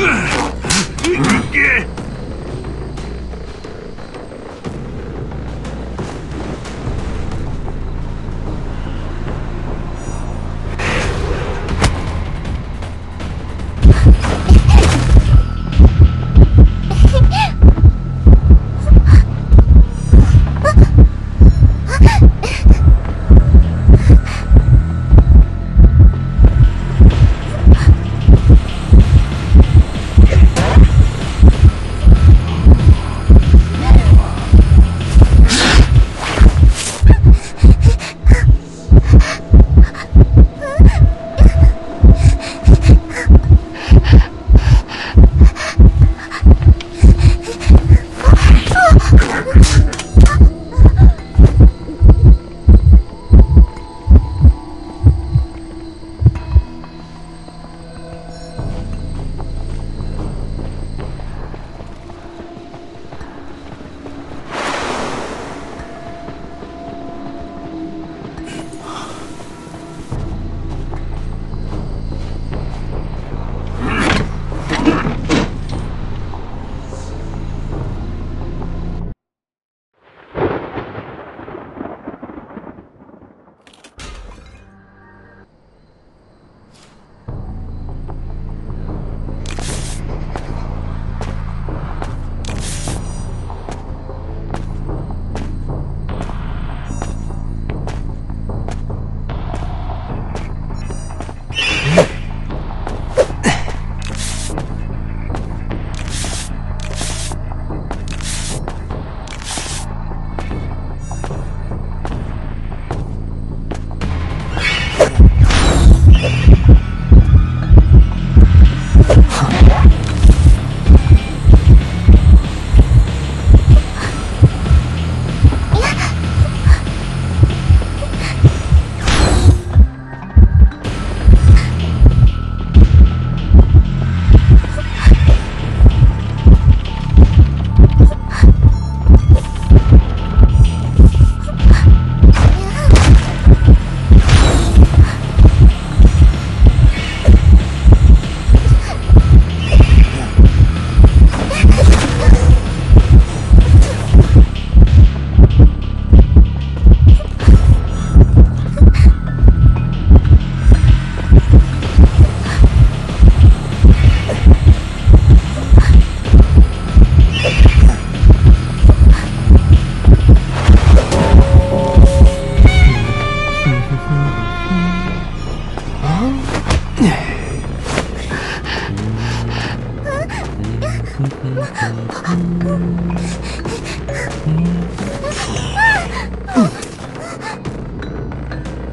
이게.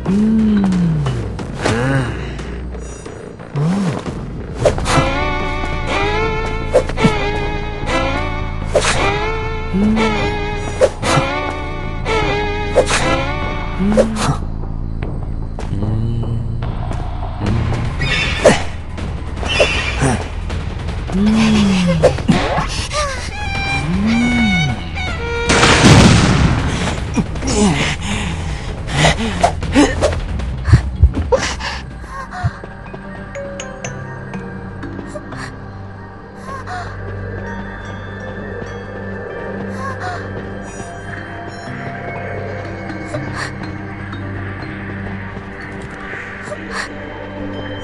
嗯。啊。